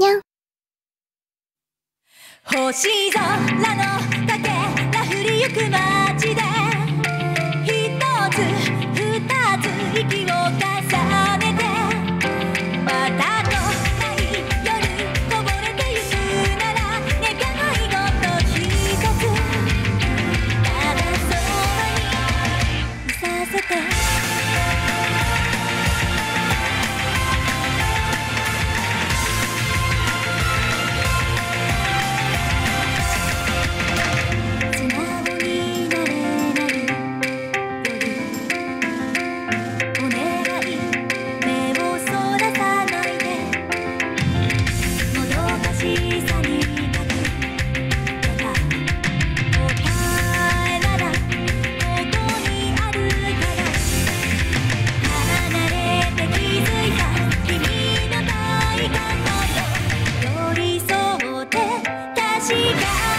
にゃん。星空のかけら降りゆく前 see that.